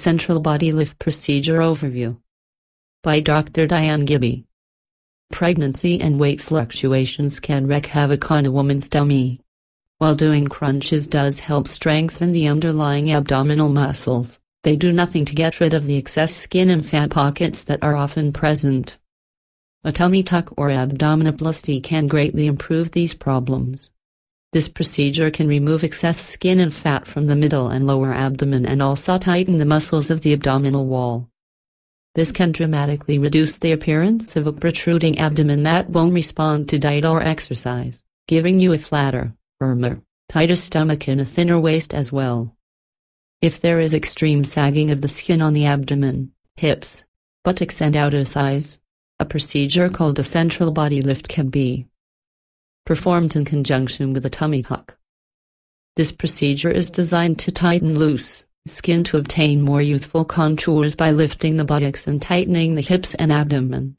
Central Body Lift Procedure Overview by Dr. Diane Gibby. Pregnancy and weight fluctuations can wreak havoc on a woman's tummy. While doing crunches does help strengthen the underlying abdominal muscles, they do nothing to get rid of the excess skin and fat pockets that are often present. A tummy tuck or abdominoplasty can greatly improve these problems. This procedure can remove excess skin and fat from the middle and lower abdomen and also tighten the muscles of the abdominal wall. This can dramatically reduce the appearance of a protruding abdomen that won't respond to diet or exercise, giving you a flatter, firmer, tighter stomach and a thinner waist as well. If there is extreme sagging of the skin on the abdomen, hips, buttocks and outer thighs, a procedure called a central body lift can be performed in conjunction with a tummy tuck. This procedure is designed to tighten loose skin to obtain more youthful contours by lifting the buttocks and tightening the hips and abdomen.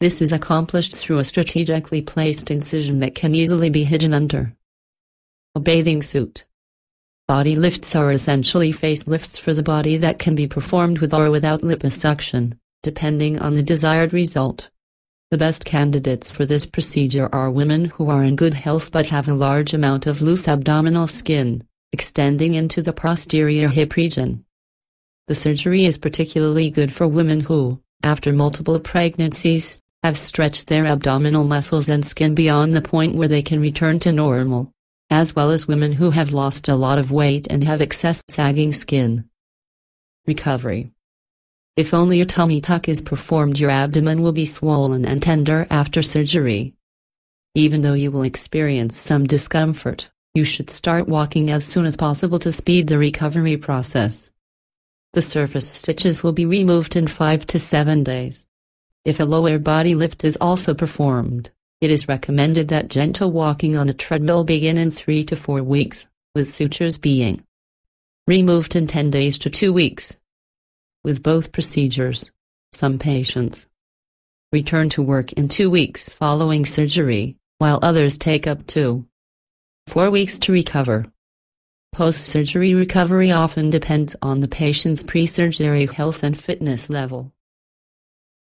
This is accomplished through a strategically placed incision that can easily be hidden under a bathing suit. Body lifts are essentially facelifts for the body that can be performed with or without liposuction, depending on the desired result. The best candidates for this procedure are women who are in good health but have a large amount of loose abdominal skin, extending into the posterior hip region. The surgery is particularly good for women who, after multiple pregnancies, have stretched their abdominal muscles and skin beyond the point where they can return to normal, as well as women who have lost a lot of weight and have excess sagging skin. Recovery if only a tummy tuck is performed your abdomen will be swollen and tender after surgery. Even though you will experience some discomfort, you should start walking as soon as possible to speed the recovery process. The surface stitches will be removed in 5 to 7 days. If a lower body lift is also performed, it is recommended that gentle walking on a treadmill begin in 3 to 4 weeks, with sutures being removed in 10 days to 2 weeks with both procedures. Some patients return to work in two weeks following surgery, while others take up to four weeks to recover. Post-surgery recovery often depends on the patient's pre-surgery health and fitness level.